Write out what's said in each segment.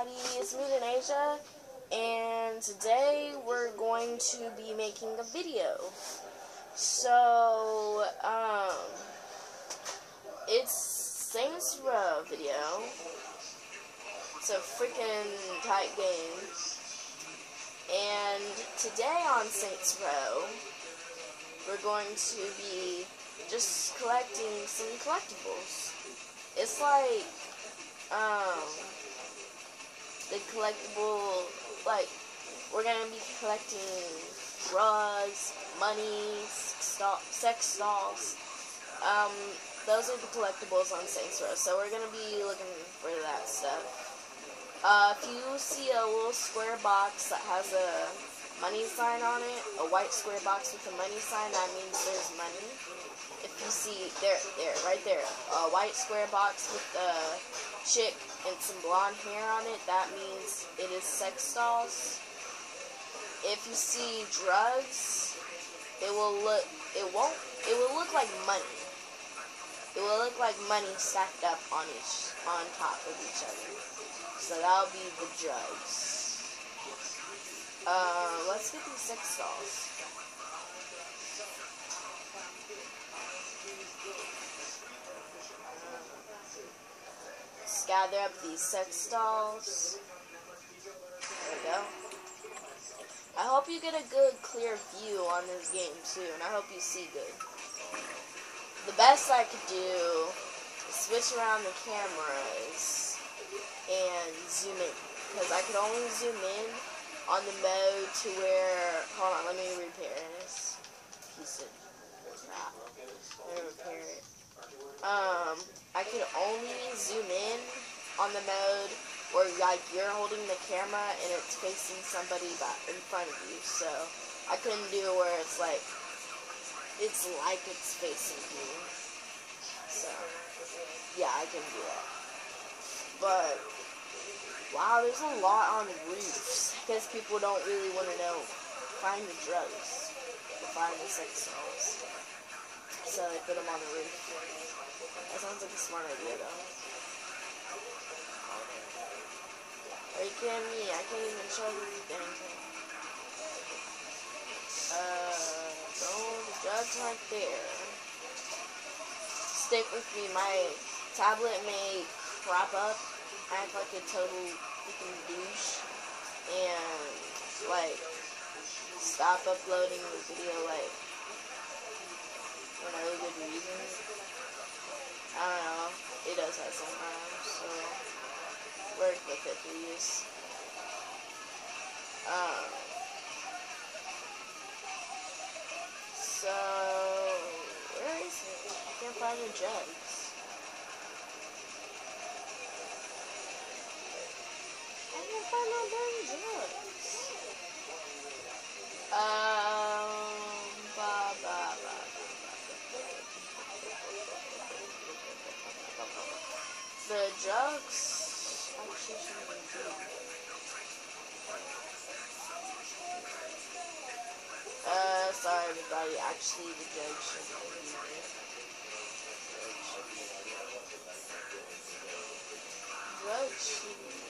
everybody, it's me Denasia, and today we're going to be making a video. So, um, it's Saints Row video. It's a freaking tight game. And today on Saints Row, we're going to be just collecting some collectibles. It's like, um, the collectible, like, we're gonna be collecting drugs, money, sex dolls. Um, those are the collectibles on Saints Row, so we're gonna be looking for that stuff. Uh, if you see a little square box that has a money sign on it, a white square box with a money sign, that means there's money. If you see, there, there, right there, a white square box with a chick and some blonde hair on it, that means it is sex dolls. If you see drugs, it will look, it won't, it will look like money. It will look like money stacked up on each, on top of each other. So that'll be the drugs. Uh, let's get these sex dolls. gather up these sex dolls. There we go. I hope you get a good, clear view on this game, too, and I hope you see good. The best I could do is switch around the cameras and zoom in, because I could only zoom in on the mode to where, hold on, let me repair this piece of crap. Let me repair it. Um, I can only zoom in on the mode where like you're holding the camera and it's facing somebody in front of you. So I couldn't do where it's like it's like it's facing you. So yeah, I can do that. But wow, there's a lot on the roofs because people don't really want to know find the drugs, find the sex dolls. So they put them on the roof. That sounds like a smart idea though. Are you kidding me? I can't even show you anything. Uh, no, the drugs aren't there. Stick with me. My tablet may crop up, act like a total freaking douche, and, like, stop uploading the video, like, for no good reason. I don't know. It does that sometimes, so work with it, please. Um, so, where is it? I can't find the jugs. Jugs uh, sorry everybody, actually the judge should be here. Judge should be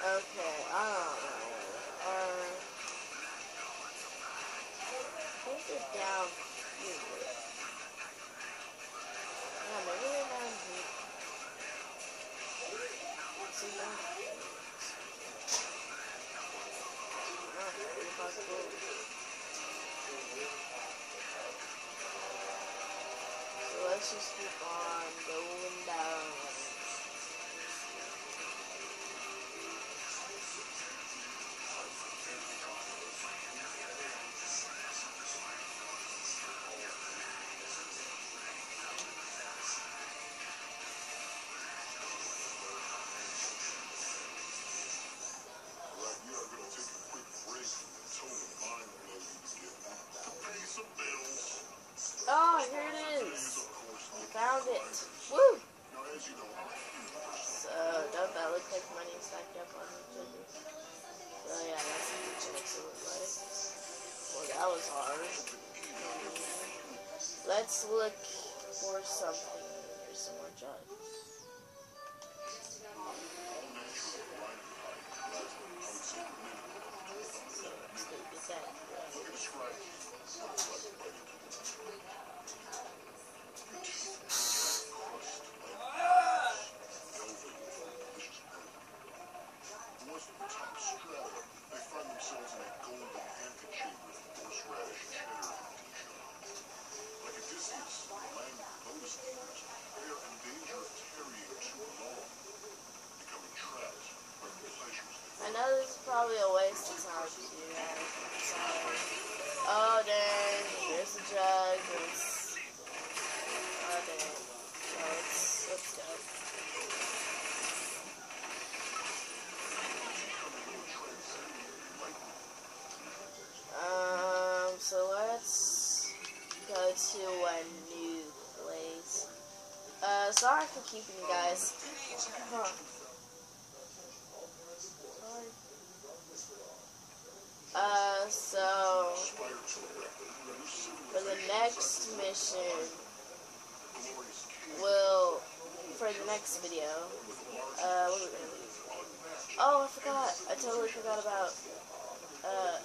Okay, I don't know. Uh, I think they're down here. Yeah, maybe So let's just keep on going down. Let's look for something. There's some more jugs. Go to a new place. Uh, sorry for keeping you guys. Uh, so for the next mission, we'll, for the next video, uh, what are we gonna do? Oh, I forgot. I totally forgot about uh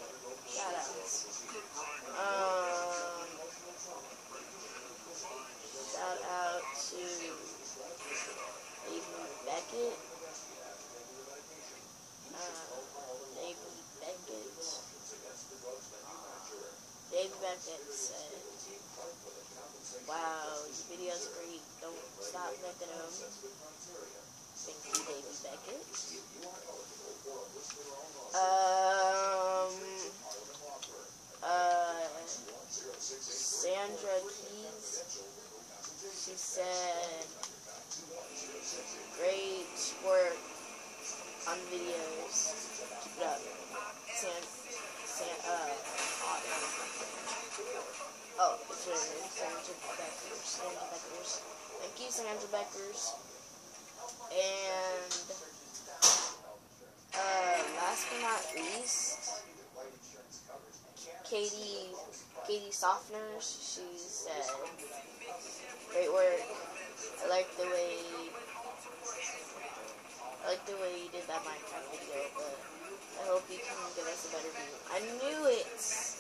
shoutouts. Um, shout out to Avery Beckett. Uh, Avery Beckett. Dave Beckett said, Wow, your video's great. You, Davey Beckett. Um, uh, Sandra Keys. She said, great work on videos. Sandra Beckers. And, uh, last but not least, Katie, Katie Softeners, she said, great work. I like the way, I like the way you did that Minecraft video, but I hope you can give us a better view. I knew it.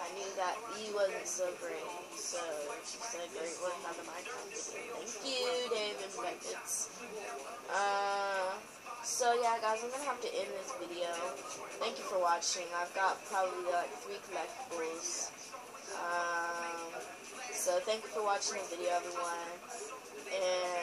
I knew that he wasn't so great, so she said great work on the Minecraft video. Thank you, David Beckett. Uh, yeah, guys, I'm gonna have to end this video. Thank you for watching. I've got probably like three collectibles. Um, so thank you for watching the video, everyone, and